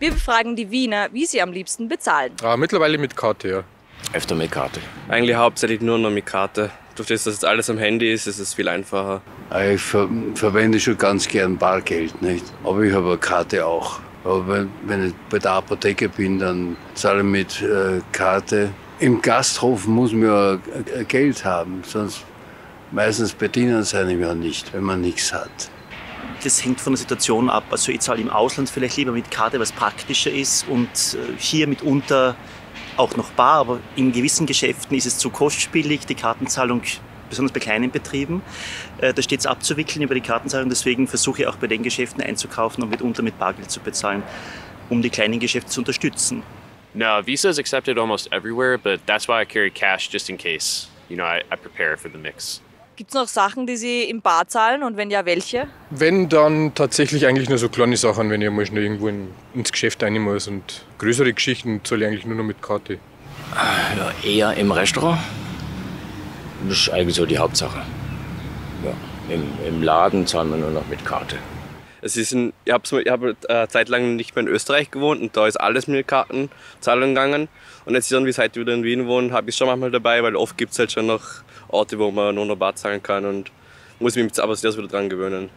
Wir befragen die Wiener, wie sie am liebsten bezahlen. Ah, mittlerweile mit Karte, ja. Öfter mit Karte. Eigentlich hauptsächlich nur noch mit Karte. Durch das, dass jetzt alles am Handy ist, ist es viel einfacher. Ich ver verwende schon ganz gern Bargeld, nicht? Aber ich habe eine Karte auch. Aber wenn, wenn ich bei der Apotheke bin, dann zahle ich mit äh, Karte. Im Gasthof muss man ja äh, Geld haben, sonst meistens bedienen sie einem ja nicht, wenn man nichts hat. Das hängt von der Situation ab. Also ich zahle im Ausland vielleicht lieber mit Karte, was praktischer ist und äh, hier mitunter auch noch bar, aber in gewissen Geschäften ist es zu kostspielig, die Kartenzahlung, besonders bei kleinen Betrieben, äh, da steht es abzuwickeln über die Kartenzahlung. Deswegen versuche ich auch bei den Geschäften einzukaufen und mitunter mit Bargeld zu bezahlen, um die kleinen Geschäfte zu unterstützen. No, Visa is accepted almost everywhere, but that's why I carry cash just in case. You know, I, I prepare for the mix. Gibt es noch Sachen, die Sie im Bar zahlen und wenn ja, welche? Wenn, dann tatsächlich eigentlich nur so kleine Sachen, wenn ich mal schnell irgendwo in, ins Geschäft rein muss. Und größere Geschichten zahle ich eigentlich nur noch mit Karte. Ja, eher im Restaurant. Das ist eigentlich so die Hauptsache. Ja, im, im Laden zahlen wir nur noch mit Karte. Es ist ein, ich habe hab, äh, zeitlang nicht mehr in Österreich gewohnt und da ist alles mit Kartenzahlung gegangen. Und jetzt irgendwie seit ich wieder in Wien wohne, habe ich schon manchmal dabei, weil oft gibt es halt schon noch Orte, wo man nur noch Bar zahlen kann und muss mich aber zuerst wieder dran gewöhnen.